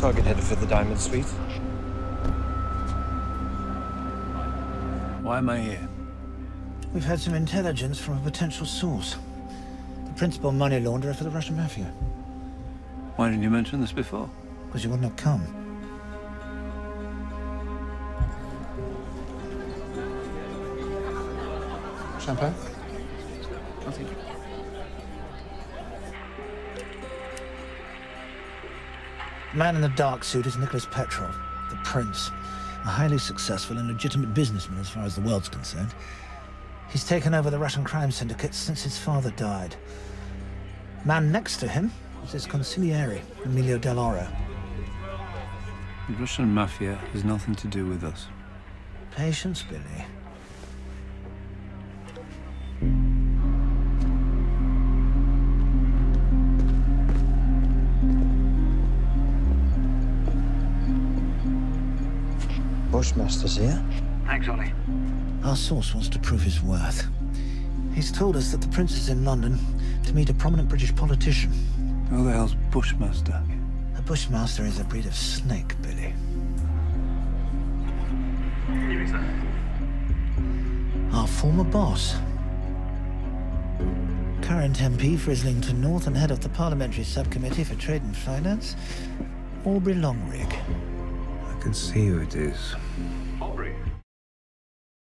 Target headed for the Diamond Suite. Why am I here? We've had some intelligence from a potential source. The principal money launderer for the Russian mafia. Why didn't you mention this before? Because you wouldn't have come. Champagne? I The man in the dark suit is Nicholas Petrov, the prince. A highly successful and legitimate businessman as far as the world's concerned. He's taken over the Russian crime syndicate since his father died. Man next to him is his consigliere, Emilio Del Oro. the Russian mafia has nothing to do with us. Patience, Billy. Bushmaster's here. Thanks, Ollie. Our source wants to prove his worth. He's told us that the prince is in London to meet a prominent British politician. Who the hell's Bushmaster? A bushmaster is a breed of snake, Billy. Who is that? Our former boss. Current MP for Islington North and head of the Parliamentary Subcommittee for Trade and Finance, Aubrey Longrigg. I can see who it is. Aubrey.